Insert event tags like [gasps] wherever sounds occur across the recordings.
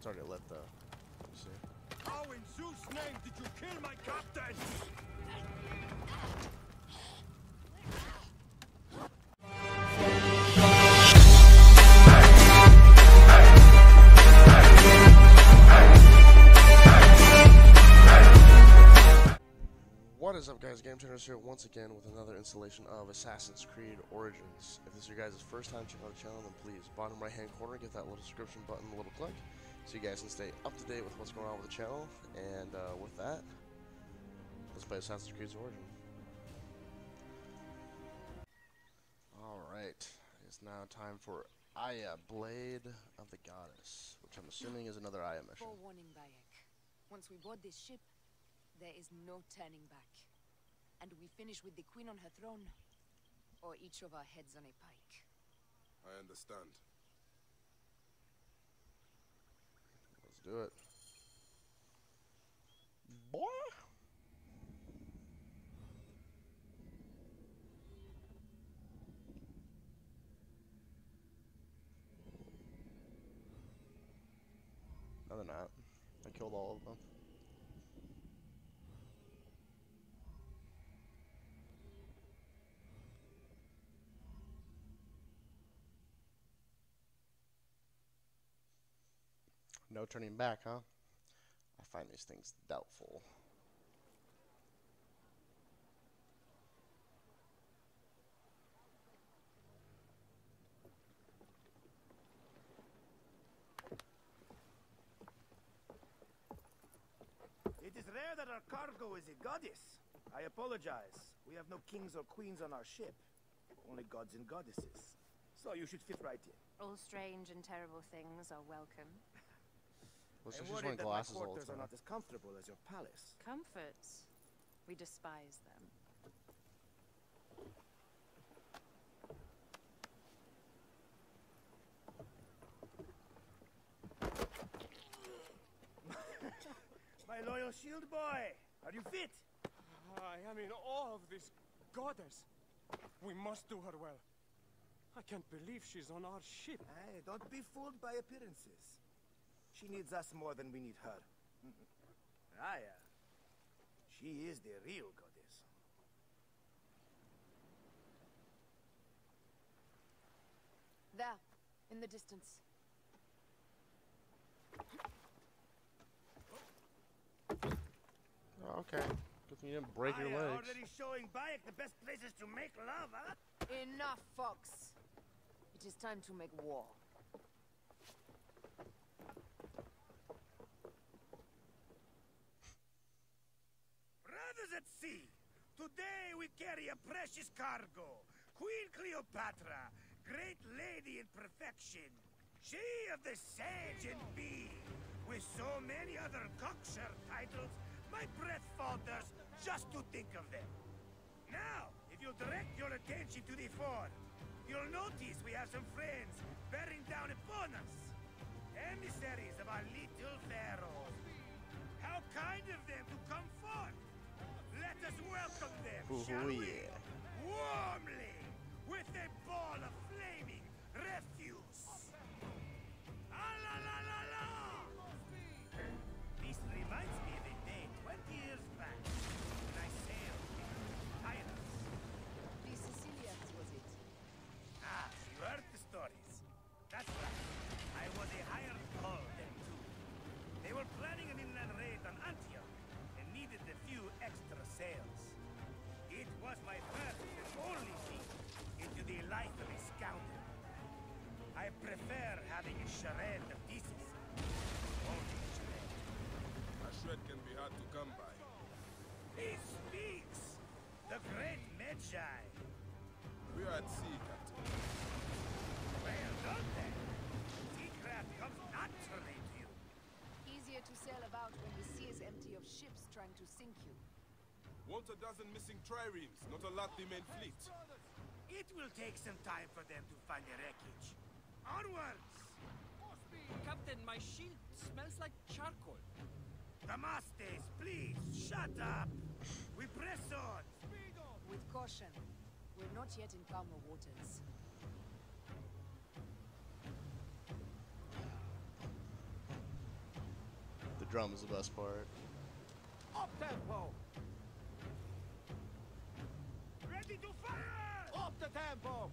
It's already lit though. Let me see. How in Zeus' name did you kill my captain? What is up guys, Game Changers here once again with another installation of Assassin's Creed Origins. If this is your guys' first time checking out the channel, then please, bottom right hand corner, get that little subscription button, a little click, so you guys can stay up to date with what's going on with the channel. And uh, with that, let's play Assassin's Creed's Origin. Alright, it's now time for Aya, Blade of the Goddess, which I'm assuming is another Aya mission. Forewarning, Bayek. Once we board this ship, there is no turning back. And we finish with the queen on her throne, or each of our heads on a pike. I understand. Do it. Boy! No, they're not. I killed all of them. No turning back, huh? I find these things doubtful. It is rare that our cargo is a goddess. I apologize. We have no kings or queens on our ship. Only gods and goddesses. So you should fit right in. All strange and terrible things are welcome. Well, so I'm she's worried wearing that my glasses all the quarters are not as comfortable as your palace. Comforts. We despise them. [laughs] My loyal shield boy! Are you fit? I am in awe of this goddess. We must do her well. I can't believe she's on our ship. Hey, don't be fooled by appearances. She needs us more than we need her. Mm-hmm. Ah, Raya. She is the real goddess. There, in the distance. Oh, okay. Good thing you didn't break your Raya legs. already showing Bayek the best places to make love, huh? Enough, Fox. It is time to make war. At sea, today we carry a precious cargo. Queen Cleopatra, great lady in perfection. She of the sedge and bee. With so many other cocksure titles, my breath falters just to think of them. Now, if you direct your attention to the fort, you'll notice we have some friends bearing down upon us. Emissaries of our little pharaoh. How kind of them to come. Let us welcome them, Ooh, shall we? yeah. Warmly, with a ball of sink you. Want a dozen missing triremes, not a lot the main fleet. It will take some time for them to find the wreckage. Onwards! Captain, my shield smells like charcoal. Damastes, please, shut up! We press on! With caution. We're not yet in calmer waters. The drum is the best part. Up tempo! Ready to fire! Up the tempo!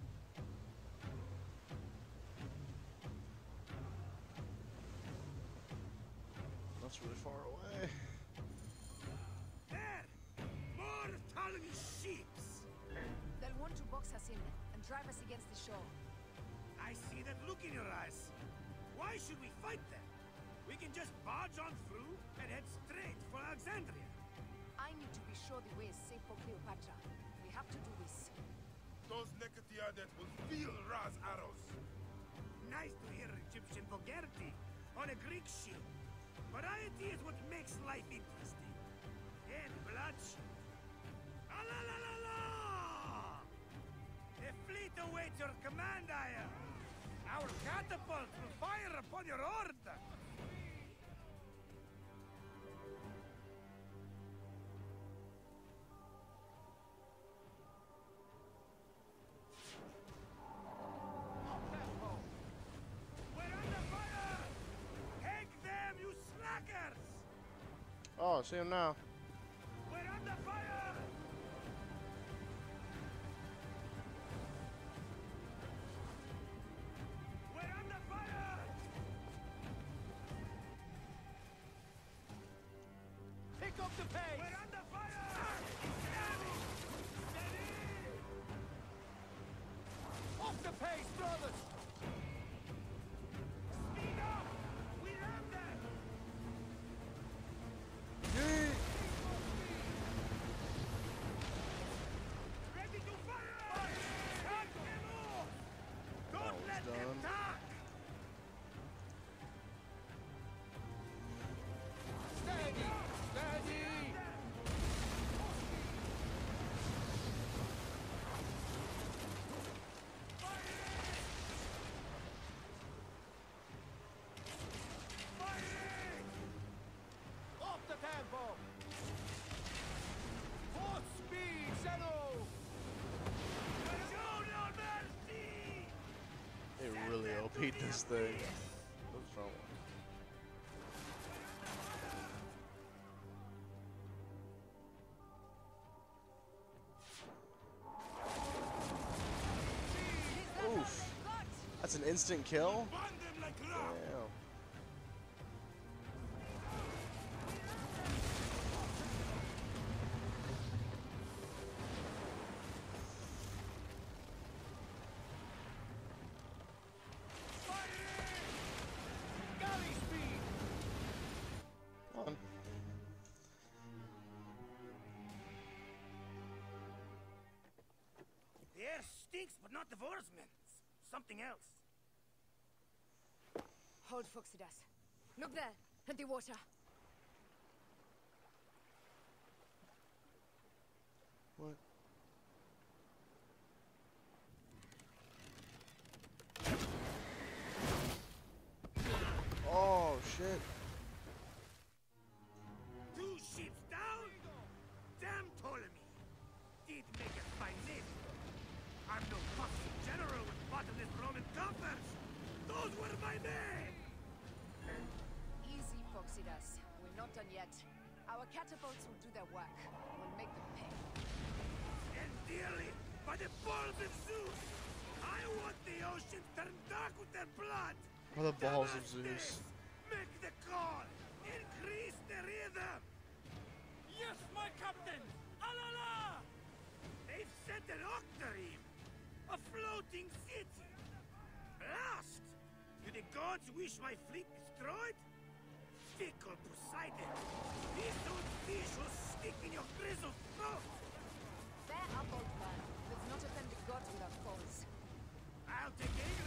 That's really far away. There! More Ptolemy sheeps! They'll want to box us in and drive us against the shore. I see that look in your eyes. Why should we fight them? We can just barge on through and head straight for Alexandria. I need to be sure the way is safe for Cleopatra. We have to do this. Those Nekatiadet will feel Ra's arrows. Nice to hear Egyptian vulgarity on a Greek ship. Variety is what makes life interesting. And bloodshed. Ah la la la la! A fleet awaits your command, Aya. Our catapults will fire upon your order. See him now. OP'd this thing. What's wrong Oof. That's an instant kill? Something else. Hold Phoxidas. Look there, at the water. My men! Easy, Phoxidas. We're not done yet. Our catapults will do their work. We'll make them pay. And dearly, by the balls of Zeus, I want the ocean turned dark with their blood. By the balls of Zeus. Make the call. Increase the rhythm. Yes, my captain! Alala! They've sent an octarine, a floating city. Blast! The gods wish my fleet destroyed? Fickle Poseidon! These old fish will stick in your grizzled throat! Bear up, old man. Let's not offend the gods with our foes. I'll take angry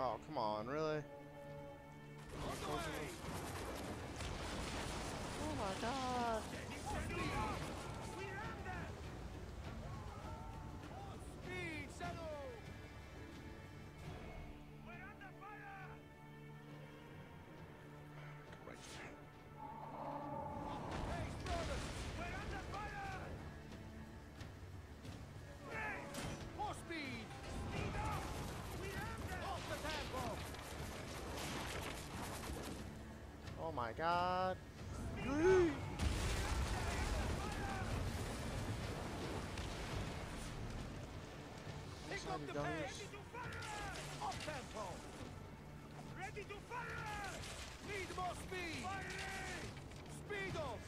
Oh, come on, really? Oh my god. My god. [gasps] Pick up the pace! Ready to fire! Up tempo! Ready to fire! Need more speed! Firing! Speed up!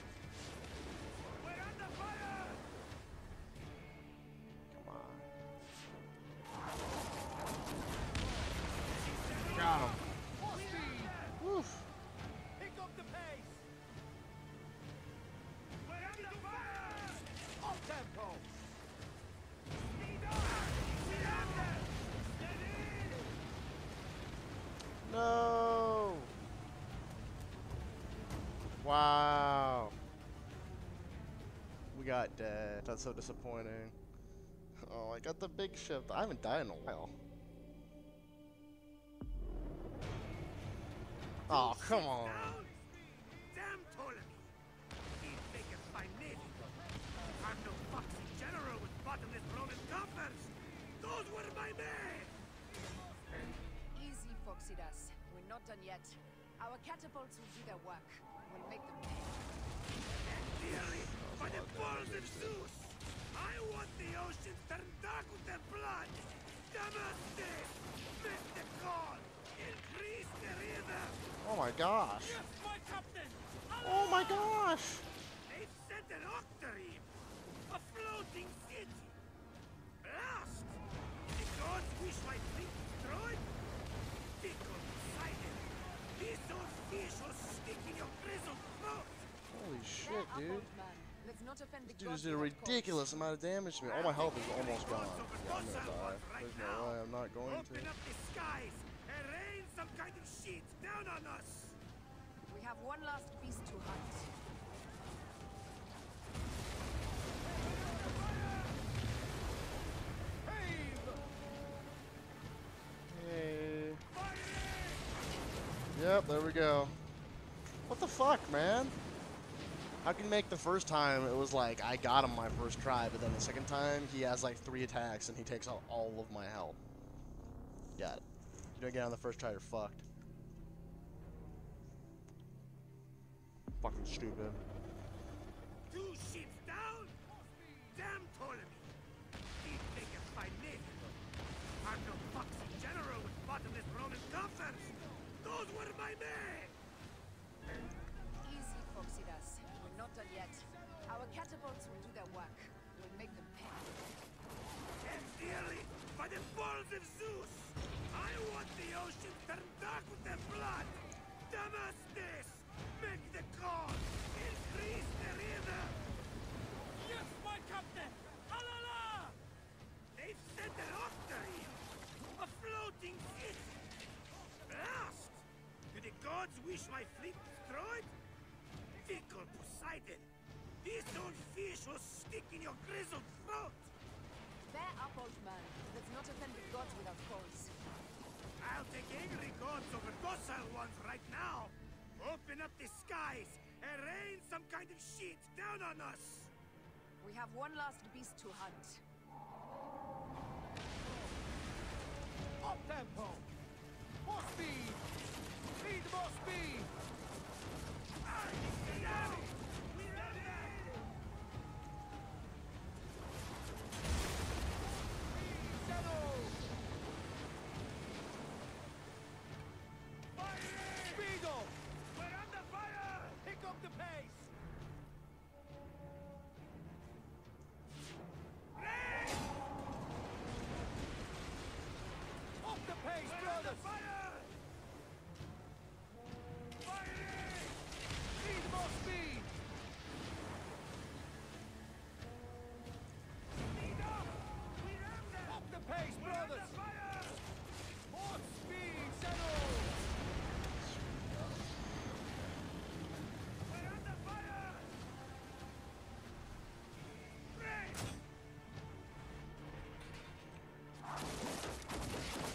Dead. That's so disappointing. Oh, I got the big ship. I haven't died in a while. Oh, come on. Gosh. Yes, my captain! Oh my gosh. They've sent an octarine! A floating city! Blast! The gods wish my fleet destroyed? Fickle Poseidon! This old fish will stick in your grizzled throat! Holy shit, dude. old. Let's not offend the Dude gods just did a ridiculous amount of damage to me. All my health is almost gone. Yeah, I'm gonna die. There's no way I'm not going to. Open up the skies and rain some kind of shit down on us! Have one last beast to hunt. Yep, there we go. What the fuck, man? How can you make the first time it was like I got him my first try, but then the second time he has like three attacks and he takes out all of my health. Got it. You don't get on the first try, you're fucked. Fucking stupid. Two ships down? Damn Ptolemy! He'd make a fine. I'm no foxy general with bottomless Roman coffers! Those were my men! Easy, Phoxidas. We're not done yet. Our catapults will do their work. We'll make them pay. And dearly, by the balls of Zeus! I want the ocean turned dark with their blood! Damastes! Make the call! Increase the river! Yes, my captain! Alala! They've sent an octarine! A floating city! Blast! Do the gods wish my fleet destroyed? Fickle Poseidon! This old fish will stick in your grizzled throat! Bear up, old man. Let's not offend the gods without cause. I'll take angry gods over docile ones right now! Open up the skies and rain some kind of shit down on us! We have one last beast to hunt. Up tempo! More speed! Need more speed!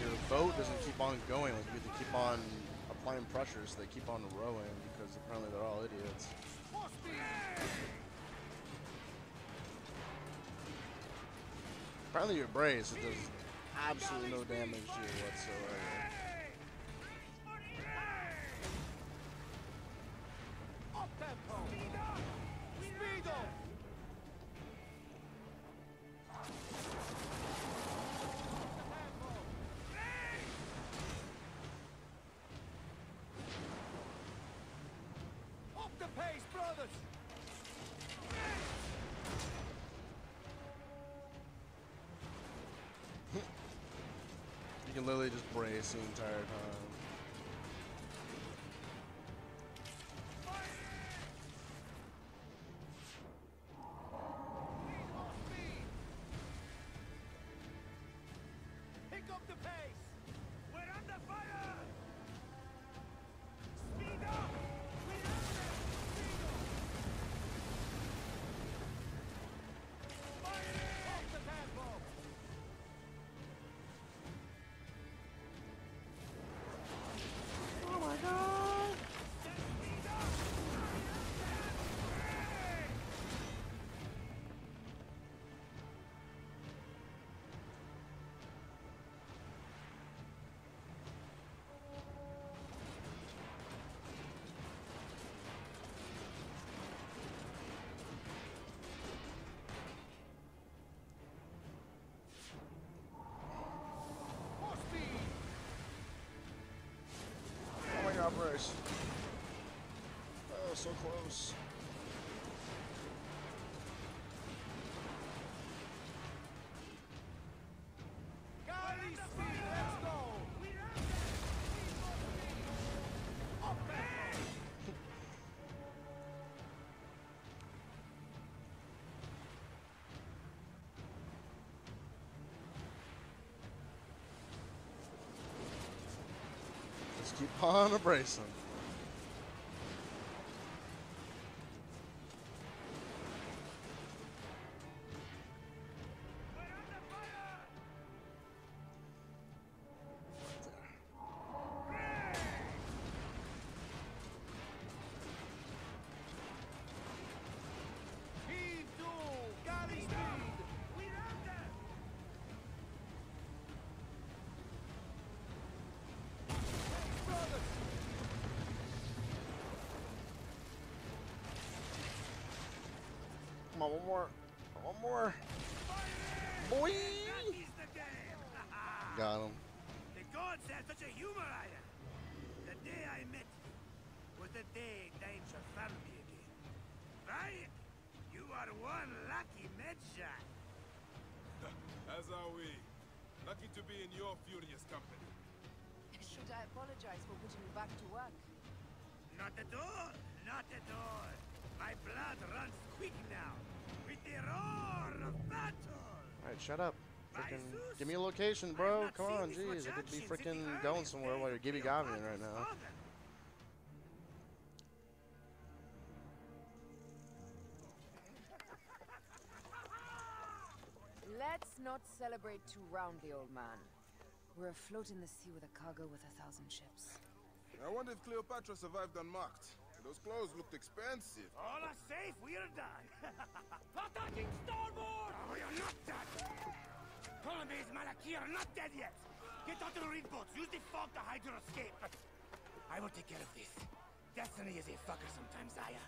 Your boat doesn't keep on going, like you have to keep on applying pressure so they keep on rowing because apparently they're all idiots. Apparently your brace, it does absolutely no damage to you whatsoever. Literally just brace the entire time. Oh, so close. Just keep on bracing. In your furious company. Should I apologize for putting you back to work? Not at all. Not at all. My blood runs quick now. With the roar of battle. Alright, shut up. Freaking, give me a location, bro. Come on, jeez. I could be freaking going somewhere while you're of gibby gobbing right now. Let's not celebrate too roundly, old man. We're afloat in the sea with a cargo with a thousand ships. I wonder if Cleopatra survived unmarked. Those clothes looked expensive. All are safe. We are done. [laughs] Attacking starboard! Oh, we are not done. Ptolemy's Malaki are not dead yet. Get onto the reed boats. Use the fog to hide your escape. I will take care of this. Destiny is a fucker sometimes, Aya.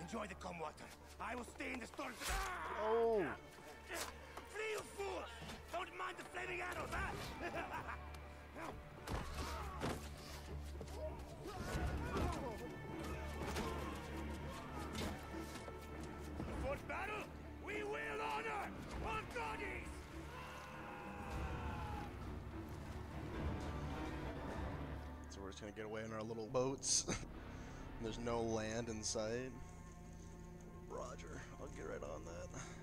Enjoy the calm water. I will stay in the storm. Oh! Flee, you fools! Don't mind the flaming arrows, huh? [laughs] For battle, we will honor our bodies! So we're just gonna get away in our little boats. [laughs] There's no land in sight. Roger. I'll get right on that.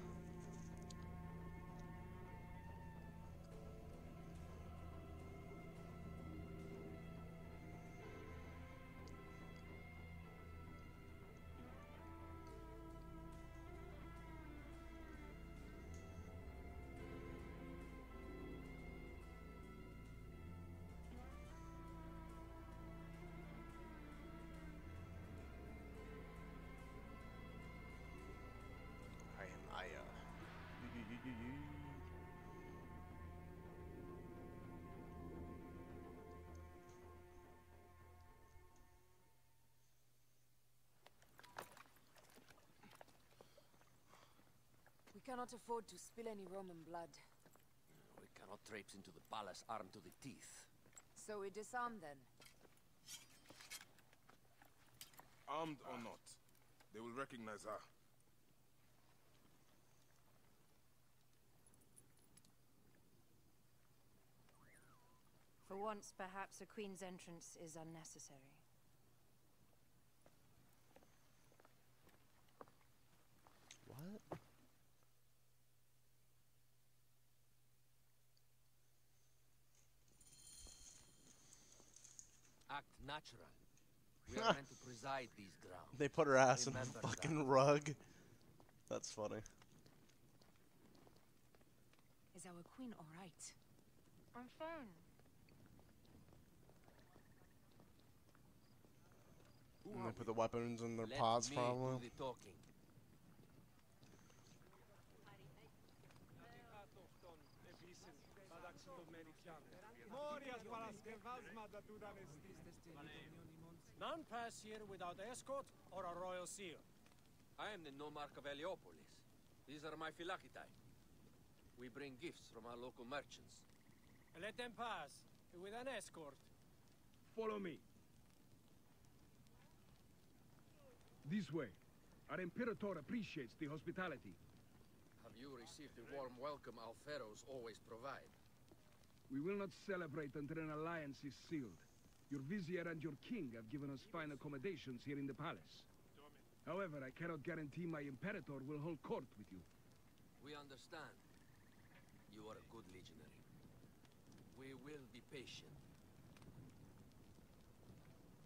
Cannot afford to spill any Roman blood. We cannot traipse into the palace armed to the teeth. So we disarm then. Armed or not, they will recognize her. For once, perhaps a queen's entrance is unnecessary. What? Act natural. We are meant to [laughs] preside these grounds. They put her ass in a Remember that. fucking rug. That's funny. Is our queen alright? I'm fine. And they put the weapons in their Let pods, me probably. do the talking. None pass here without escort or a royal seal. I am the Nomarch of Heliopolis. These are my Phylakitae. We bring gifts from our local merchants. Let them pass with an escort. Follow me. This way. Our Imperator appreciates the hospitality. Have you received the warm welcome our pharaohs always provide? We will not celebrate until an alliance is sealed. Your vizier and your king have given us fine accommodations here in the palace. However, I cannot guarantee my Imperator will hold court with you. We understand. You are a good legionary. We will be patient.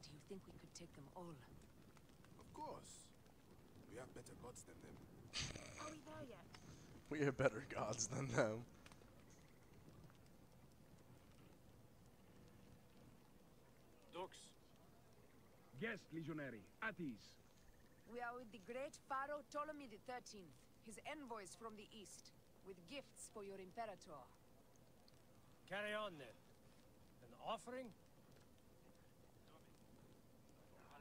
Do you think we could take them all? Of course. We have better gods than them. Are we there yet? [laughs] We are better gods than them. Dux, Guest, legionary. At ease. We are with the great Pharaoh Ptolemy XIII, his envoys from the east, with gifts for your Imperator. carry on then. An offering?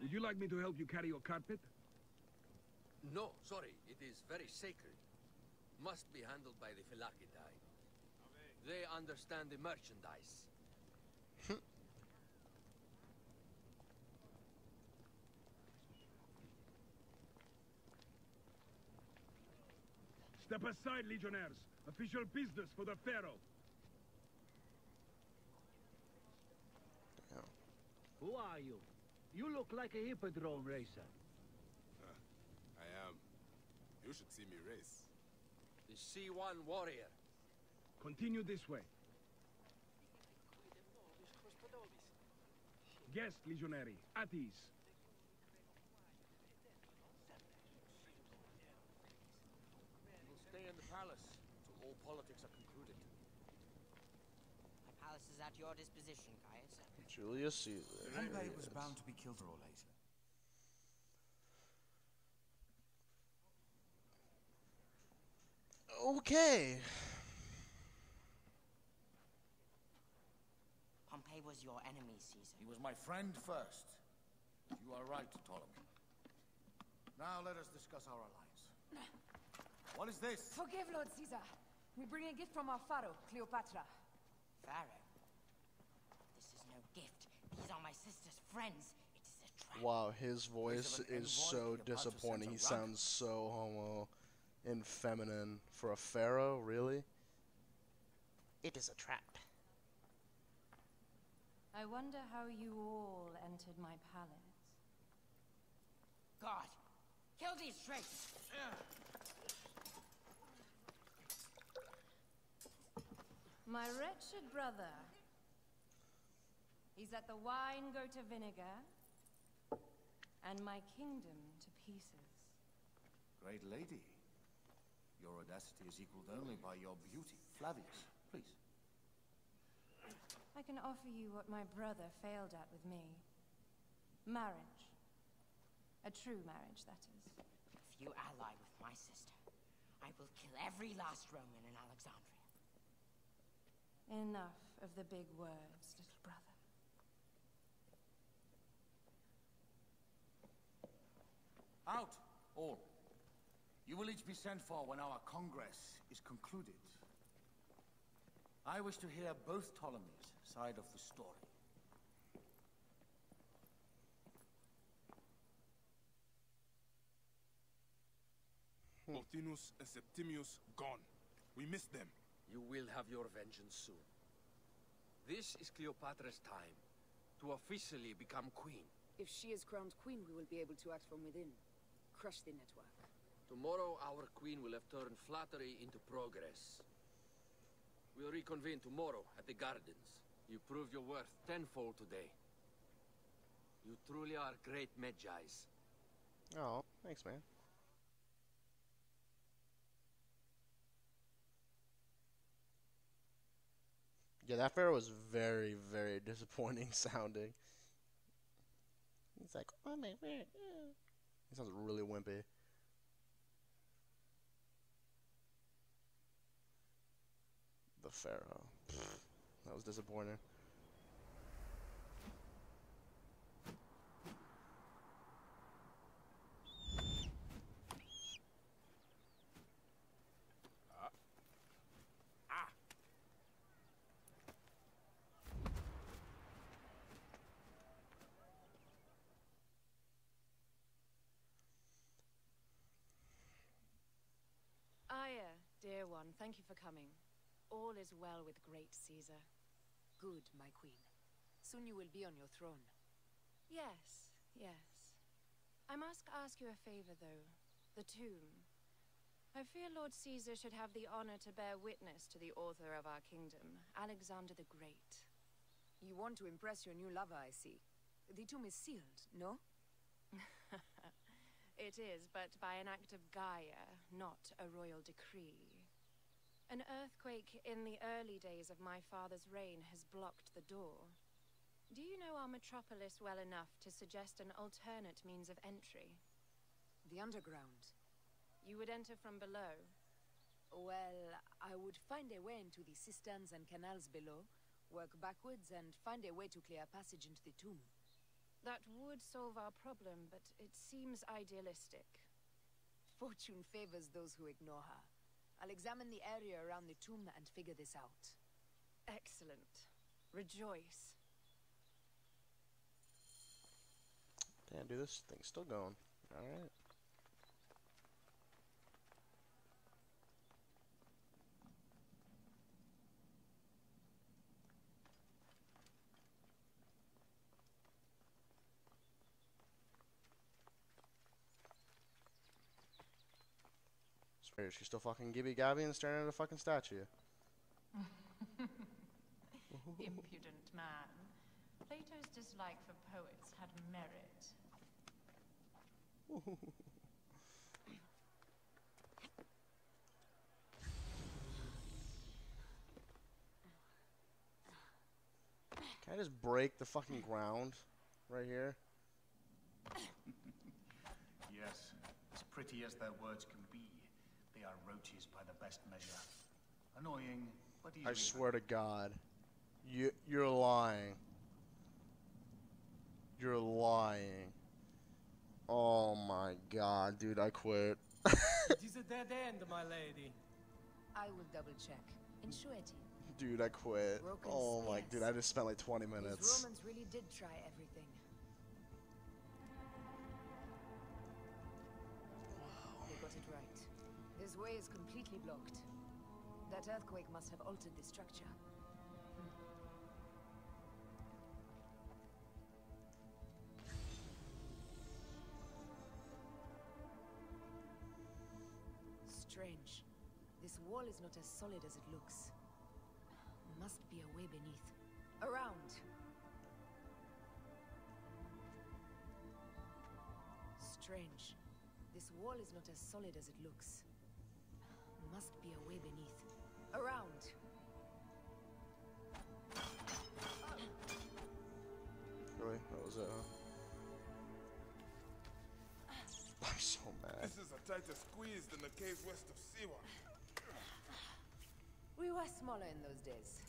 Would you like me to help you carry your carpet? No, sorry. It is very sacred. Must be handled by the Phylakitae. They understand the merchandise. [laughs] Step aside, legionnaires. Official business for the Pharaoh. Damn. Who are you? You look like a hippodrome racer. Uh, I am. You should see me race. The C1 warrior. Continue this way. Guest, legionary. At ease. We'll stay in the palace until all politics are concluded. My palace is at your disposition, Caius. Julius Caesar. Pompey was bound to be killed sooner or later. Okay. Pompey was your enemy, Caesar. He was my friend first. You are right, Ptolemy. Now let us discuss our alliance. What is this? Forgive, Lord Caesar. We bring a gift from our Pharaoh, Cleopatra. Pharaoh. This is no gift. These are my sister's friends. It is a trap. Wow, his voice is so disappointing. He sent sounds so homo and feminine for a pharaoh, really? It is a trap. I wonder how you all entered my palace. God, kill these traitors. My wretched brother. He's that the wine go to vinegar, and my kingdom to pieces. Great lady. Your audacity is equaled only by your beauty. Flavius, please. I can offer you what my brother failed at with me. Marriage. A true marriage, that is. If you ally with my sister, I will kill every last Roman in Alexandria. Enough of the big words, little brother. Out, all. You will each be sent for when our congress is concluded. I wish to hear both Ptolemies' side of the story. Pothinus and Septimius gone. We missed them. You will have your vengeance soon. This is Cleopatra's time to officially become queen. If she is crowned queen, we will be able to act from within. Crush the network. Tomorrow, our queen will have turned flattery into progress. We'll reconvene tomorrow at the gardens. You proved your worth tenfold today. You truly are great Medjais. Oh, thanks, man. Yeah, that pharaoh was very, very [laughs] disappointing sounding. He's like, oh my word. He sounds really wimpy. The pharaoh. That was disappointing. Aya, dear one, thank you for coming. All is well with great Caesar. Good, my queen. Soon you will be on your throne. Yes, yes. I must ask you a favor, though. The tomb. I fear Lord Caesar should have the honor to bear witness to the author of our kingdom, Alexander the Great. You want to impress your new lover, I see. The tomb is sealed, no? [laughs] it is, but by an act of Gaia, not a royal decree. An earthquake in the early days of my father's reign has blocked the door. Do you know our metropolis well enough to suggest an alternate means of entry? The underground. You would enter from below? Well, I would find a way into the cisterns and canals below, work backwards, and find a way to clear a passage into the tomb. That would solve our problem, but it seems idealistic. Fortune favors those who ignore her. I'll examine the area around the tomb and figure this out. Excellent. Rejoice. Damn, do this thing's still going. Alright. Is she still fucking gibby gabby and staring at a fucking statue? [laughs] Impudent man. Plato's dislike for poets had merit. [laughs] Can I just break the fucking ground right here? yes, as pretty as their words can be, they are roaches by the best measure. Annoying, but easily I swear to God, you you're lying. You're lying. Oh my God, dude, I quit. [laughs] it is a dead end, my lady. I will double check. Ensuite. Dude, I quit. Broken Oh my, spears. dude, I just spent like 20 These minutes. Romans really did try everything. Way is completely blocked. That earthquake must have altered the structure. Strange. This wall is not as solid as it looks. Must be a way beneath. Around! Strange. This wall is not as solid as it looks. Must be a way beneath. Around! Really? That was it, huh? [laughs] I'm so mad. This is a tighter squeeze than the caves west of Siwa. We were smaller in those days.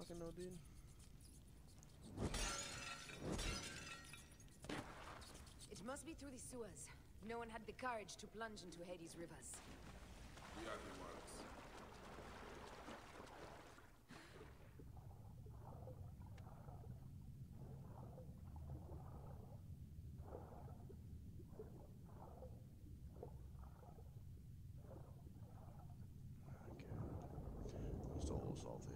Fucking know, dude. It must be through the sewers. No one had the courage to plunge into Hades' rivers. We are the ones. I'm still a little salty.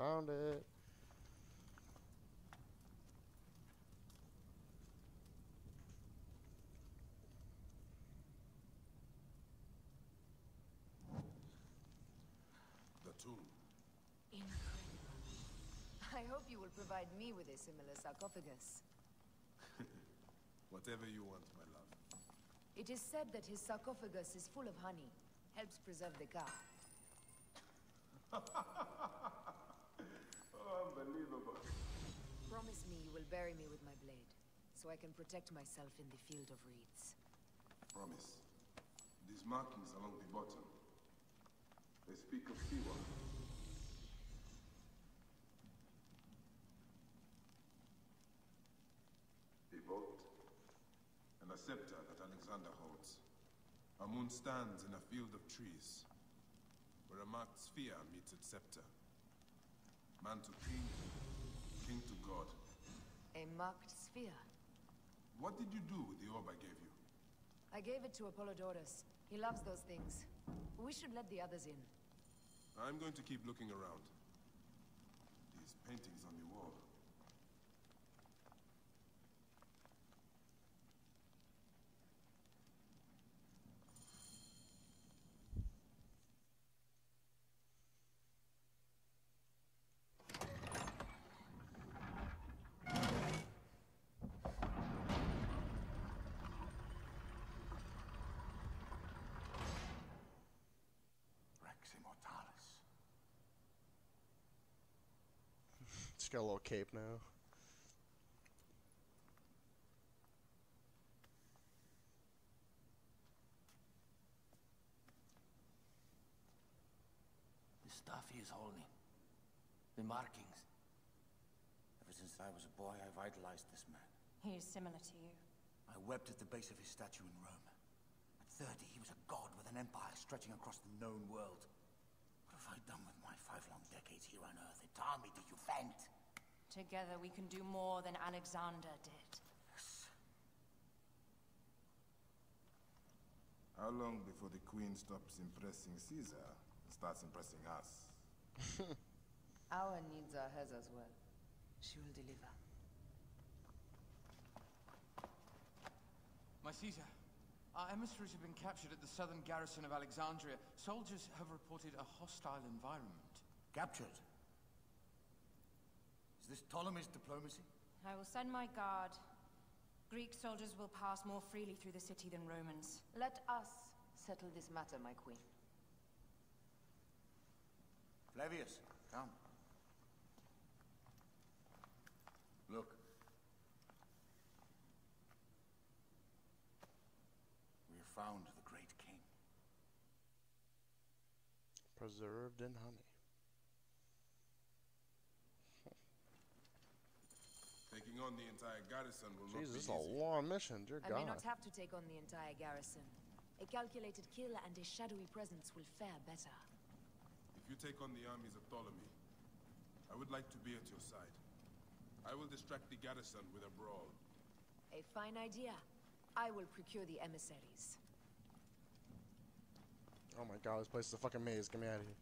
Found it. The tomb. Incredible. I hope you will provide me with a similar sarcophagus. [laughs] Whatever you want, my love. It is said that his sarcophagus is full of honey, helps preserve the car. [laughs] Unbelievable. Promise me you will bury me with my blade, so I can protect myself in the field of reeds. Promise. These markings along the bottom. They speak of Siwa. A boat. And a scepter that Alexander holds. A moon stands in a field of trees, where a marked sphere meets its scepter. Man to king, king to god. A marked sphere. What did you do with the orb I gave you? I gave it to Apollodorus. He loves those things. We should let the others in. I'm going to keep looking around. These paintings on the wall. Rex Immortalis. Just got a little cape now. The stuff he is holding. The markings. Ever since I was a boy, I've idolized this man. He is similar to you. I wept at the base of his statue in Rome. At 30, he was a god with an empire stretching across the known world. What have I done with my five long decades here on Earth? An army to defend. Together we can do more than Alexander did. Yes. How long before the queen stops impressing Caesar and starts impressing us? [laughs] Our needs are hers as well. She will deliver. My Caesar, our emissaries have been captured at the southern garrison of Alexandria. Soldiers have reported a hostile environment. Captured? Is this Ptolemy's diplomacy? I will send my guard. Greek soldiers will pass more freely through the city than Romans. Let us settle this matter, my queen. Flavius, come. Look. We have found the great king. Preserved in honey. Taking on the entire garrison will Jesus, this is not a be easy. long mission, dear I God. may not have to take on the entire garrison. A calculated kill and a shadowy presence will fare better. If you take on the armies of Ptolemy, I would like to be at your side. I will distract the garrison with a brawl. A fine idea. I will procure the emissaries. Oh my god, this place is a fucking maze. Get me out of here.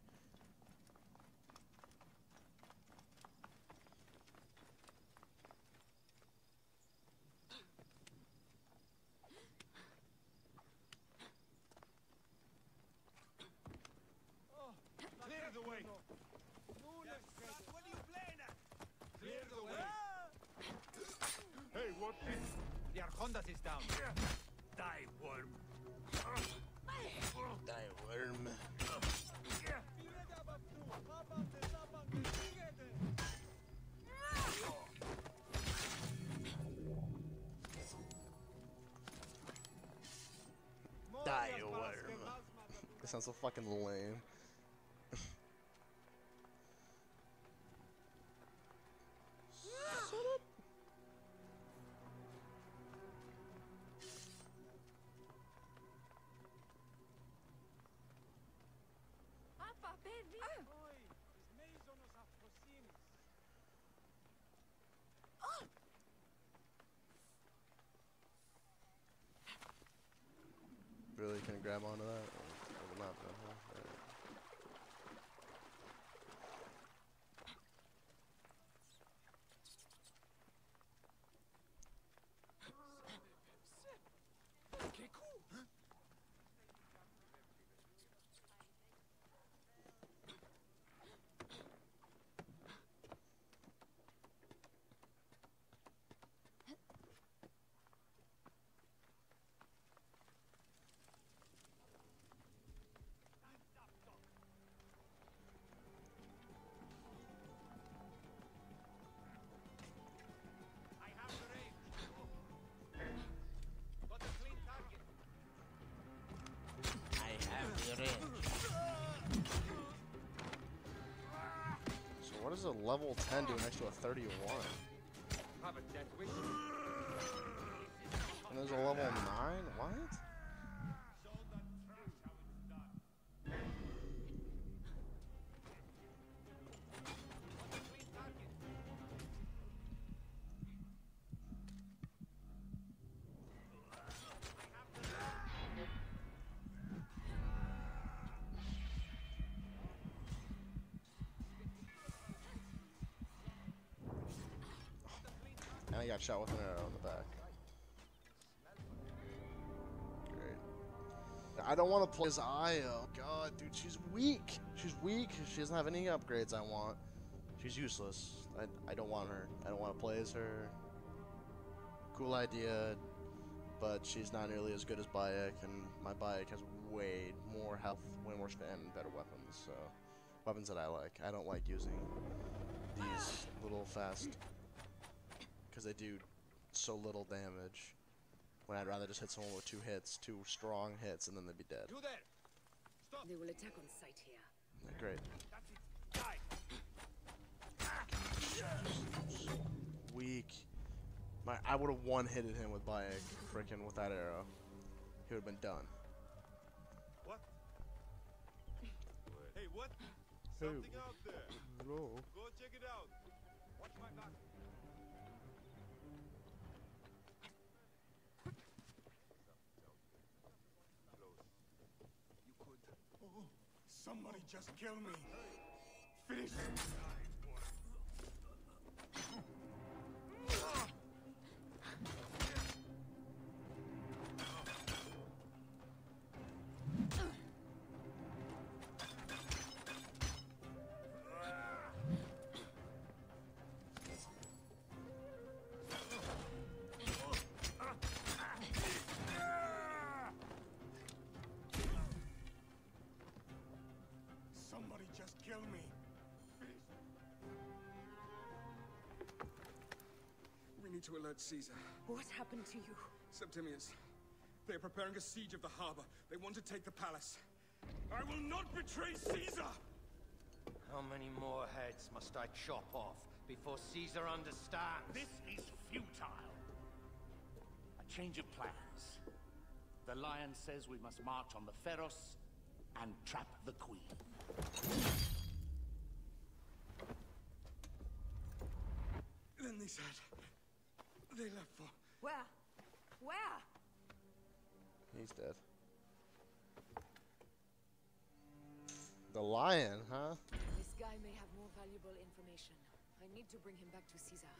Clear the way. What are you playing at? Clear the way. Hey, what is... The Arcondas is down. Die, Worm. Die, worm. This sounds so fucking lame. Grab onto that? A level 10 do next to a 31? Have a death wish. And there's a level 9? What? Shot with an arrow in the back. Great. I don't want to play as Aya. God, dude, she's weak. She's weak. She doesn't have any upgrades I want. She's useless. I, I don't want her. I don't want to play as her. Cool idea, but she's not nearly as good as Bayek, and my Bayek has way more health, way more and better weapons. So, weapons that I like. I don't like using these little fast because they do so little damage. When I'd rather just hit someone with two hits, two strong hits, and then they'd be dead. You there. Stop. They will attack on sight here. Yeah, great. That's it. Die. Weak. My, I would have one hitted him with Bayek, freaking with that arrow. He would have been done. What? Hey, what? Something out there. Hello. Go check it out. Watch my back. You could. Oh, somebody just kill me. Finish. Somebody to alert Caesar. What happened to you? Septimius. They are preparing a siege of the harbor. They want to take the palace. I will not betray Caesar! How many more heads must I chop off before Caesar understands? This is futile. A change of plans. The lion says we must march on the Pharos and trap the queen. Then they said... They left for... Where? Where? He's dead. The lion, huh? This guy may have more valuable information. I need to bring him back to Caesar.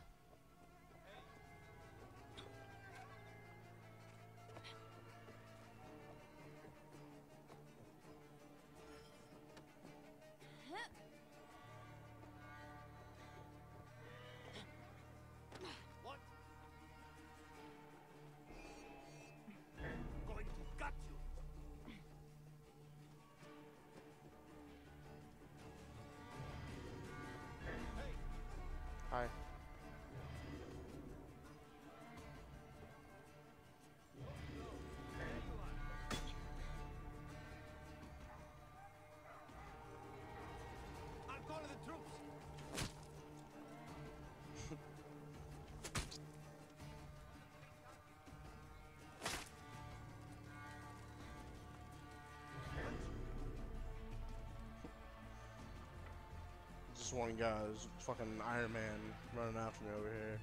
One guy, this fucking Iron Man running after me over here.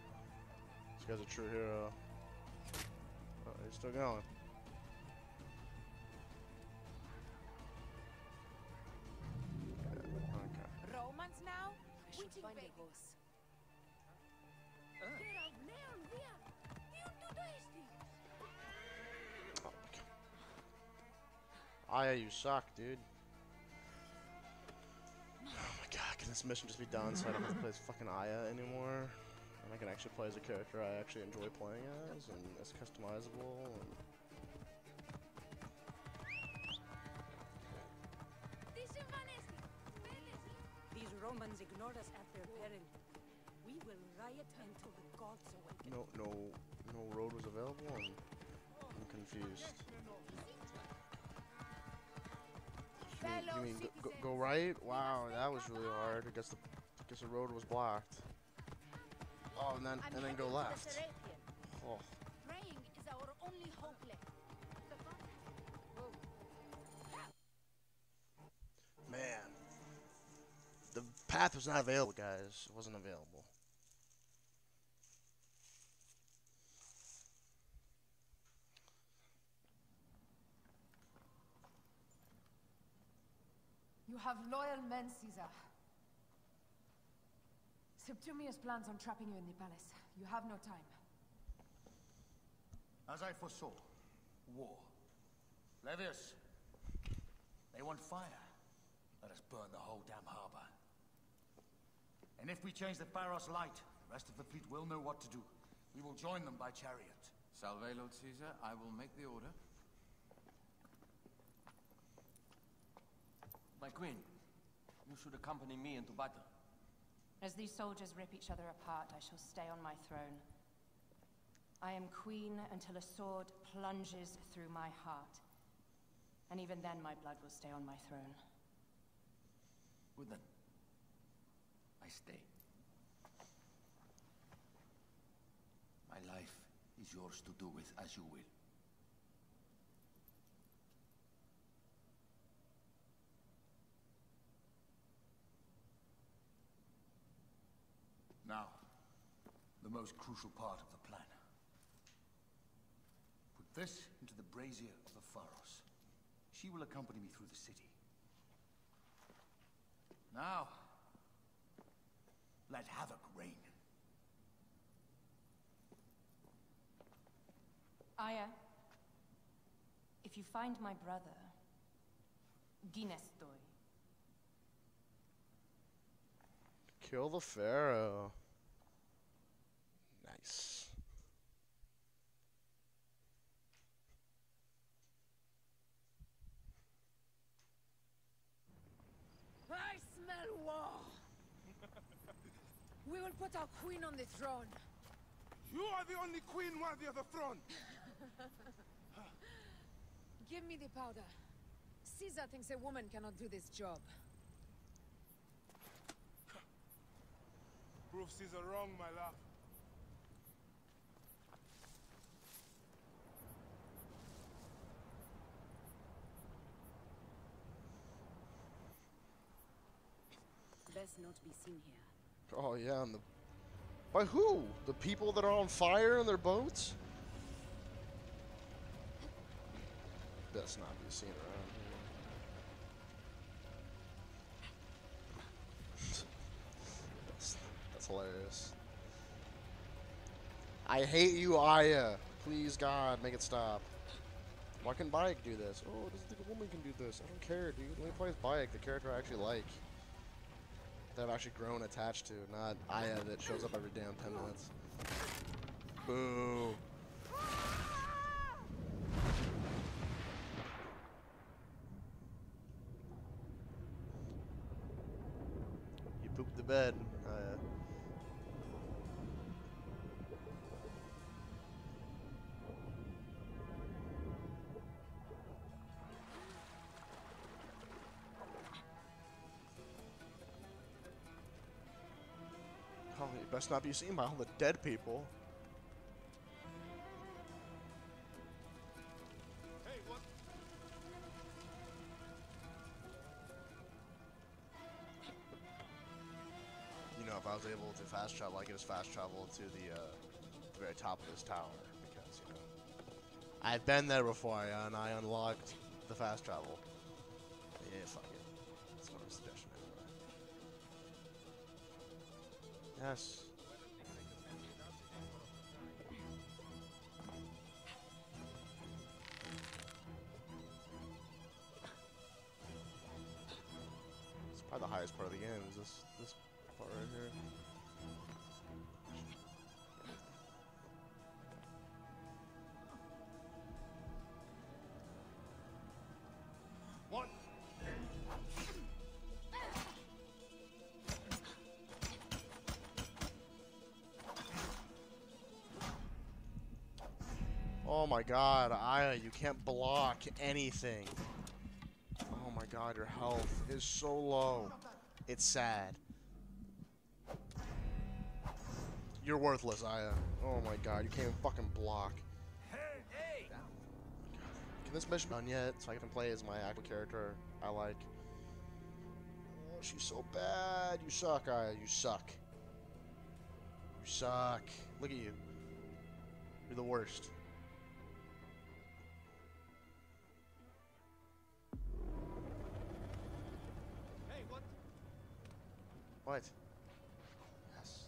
This guy's a true hero. Oh, he's still going. Okay. Romans now? Oh, I should find a horse. Aya, you suck, dude. This mission just be done so I don't have to play as fucking Aya anymore? And I can actually play as a character I actually enjoy playing as, and it's customizable, and... These Romans ignored us at their peril. We will riot until the gods awaken. No, no, no road was available, and I'm confused. You mean, you mean go, go, go right? Wow, that was really hard. I guess the, I guess the road was blocked. Oh, and then and then go left. Oh, Praying is our only hope left. man. The path was not available, guys. It wasn't available. You have loyal men, Caesar. Septimius plans on trapping you in the palace. You have no time. As I foresaw, war. Levius, they want fire. Let us burn the whole damn harbor. And if we change the Pharos light, the rest of the fleet will know what to do. We will join them by chariot. Salve, Lord Caesar. I will make the order. My queen, you should accompany me into battle. As these soldiers rip each other apart, I shall stay on my throne. I am queen until a sword plunges through my heart. And even then, my blood will stay on my throne. Good then. I stay. My life is yours to do with as you will. Now, the most crucial part of the plan. Put this into the brazier of the Pharos. She will accompany me through the city. Now, let havoc reign. Aya, if you find my brother, Ginestoi, Kill the pharaoh. Nice. I smell war. we will put our queen on the throne. You are the only queen worthy of the throne. [laughs] Give me the powder. Caesar thinks a woman cannot do this job. Prove Caesar wrong, my love. best not be seen here. Oh yeah, and the by who? The people that are on fire in their boats? Best not be seen around. that's, that's hilarious. I hate you, Aya. Please, God, make it stop. Why can Bayek do this? Oh, it doesn't think a woman can do this. I don't care, dude. Let me play as Bayek, the character I actually like. That I've actually grown attached to, not Aya that shows up every damn 10 minutes. Boo. You pooped the bed, best not be seen by all the dead people. You know, if I was able to fast travel, I could just fast travel to the, uh, the very top of this tower because you know I've been there before and I unlocked the fast travel. Yeah, fuck it. That's my suggestion anyway. Yes. Oh my god, Aya, you can't block anything. Oh my god, your health is so low. It's sad. You're worthless, Aya. Oh my god, you can't even fucking block. Can this mission be done yet so I can play as my actual character I like? Oh, she's so bad. You suck, Aya. You suck. You suck. Look at you. You're the worst. What? Yes.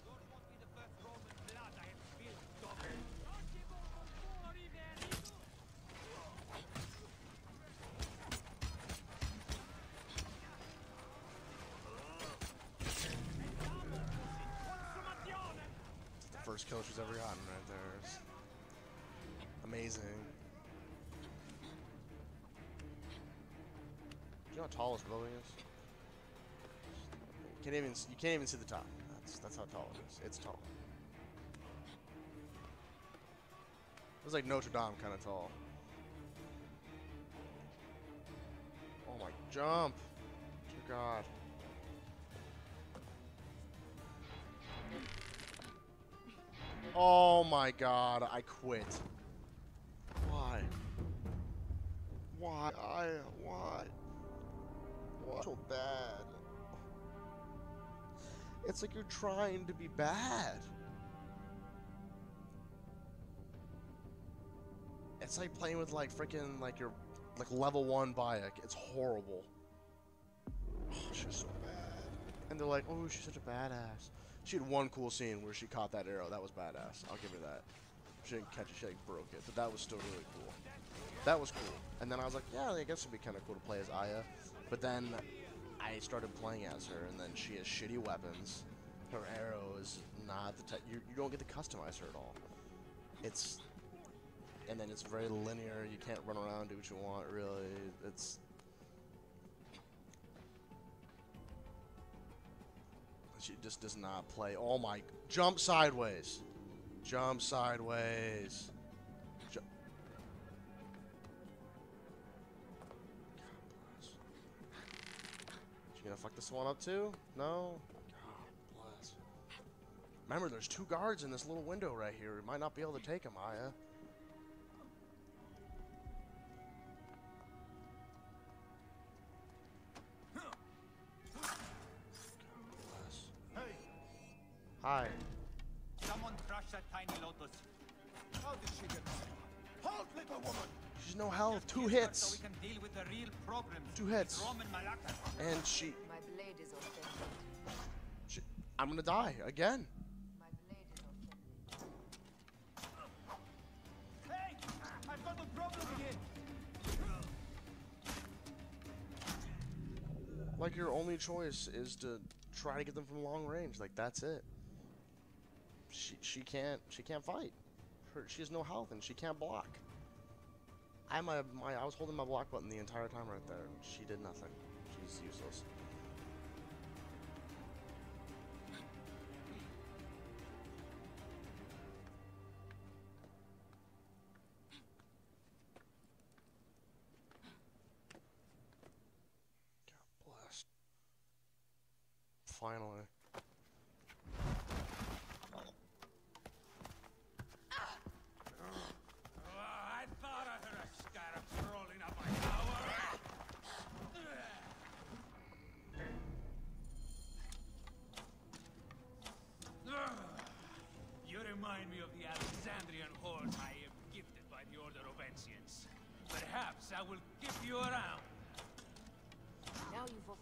The first kill she's ever gotten right there. Amazing. Do you know how tall this building is? You can't even you can't even see the top. That's that's how tall it is. It's tall. It was like Notre Dame kind of tall. Oh my jump! Dear God. Oh my God! I quit. Why? Why? I why? Why so bad? It's like you're trying to be bad. It's like playing with like freaking like your like level one Bayek. It's horrible. Oh, she's so bad. And they're like, oh, she's such a badass. She had one cool scene where she caught that arrow. That was badass. I'll give her that. She didn't catch it. She like broke it, but that was still really cool. That was cool. And then I was like, yeah, I guess it'd be kind of cool to play as Aya. But then I started playing as her, and then she has shitty weapons. Her arrow is not the type. You, you don't get to customize her at all. It's. And then it's very linear. You can't run around do what you want, really. It's. She just does not play. Oh my. Jump sideways. Jump sideways. Gonna fuck this one up too? No? God bless. Remember, there's two guards in this little window right here. We might not be able to take them, Aya. Hi. Someone crush that tiny lotus. How did she get Halt, little woman! She's no health. Two So hits. we can deal with the real problems. Two hits. Roman And she. My blade is she I'm gonna die again. Hey! I've got a problem here! Like your only choice is to try to get them from long range. Like that's it. She she can't she can't fight. Her, she has no health and she can't block. I my, my I was holding my block button the entire time right there. She did nothing. She's useless. Finally.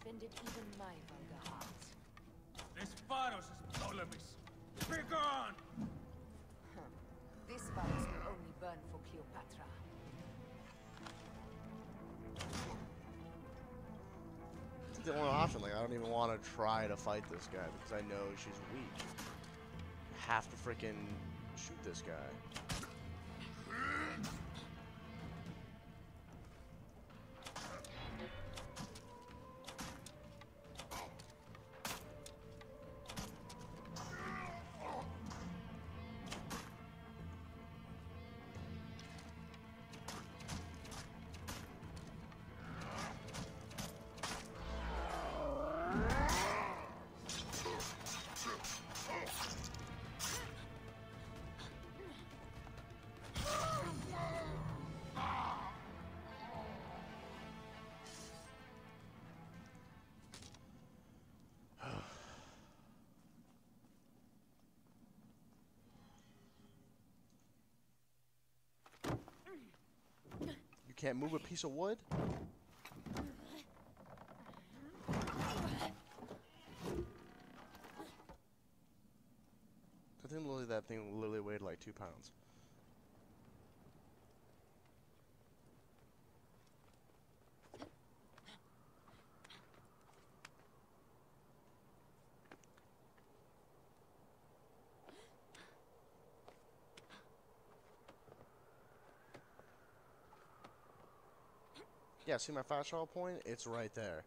Offended even my vulgar heart. This Pharos is Ptolemy's. Be gone! Huh. This Pharos will only burn for Cleopatra. It's the only option. Like I don't even want to try to fight this guy because I know she's weak. Have to freaking shoot this guy. Can't move a piece of wood? I think literally that thing literally weighed like two pounds. Yeah, see my fast travel point? It's right there.